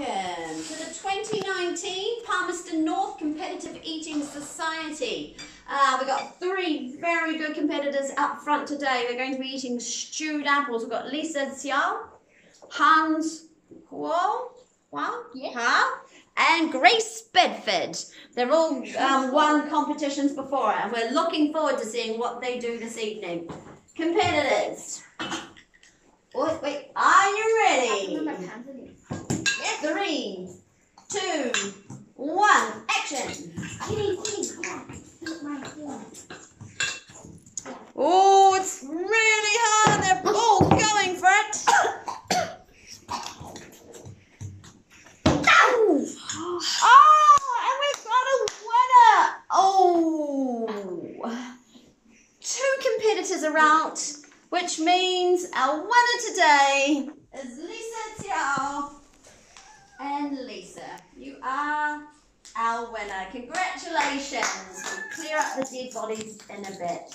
welcome to the 2019 Palmerston North Competitive Eating Society. Uh, we've got three very good competitors up front today. We're going to be eating stewed apples. We've got Lisa Xiao, Hans Huo, Huo, Yeah. and Grace Bedford. They're all um, won competitions before, and we're looking forward to seeing what they do this evening. Competitors. Wait, wait, are you ready? Three, two, one, action. Oh, it's really hard. They're all going for it. Oh, and we've got a winner. Oh, two competitors are out, which means our winner today is Lisa Tiao. And Lisa, you are our winner. Congratulations. We'll clear up the dead bodies in a bit.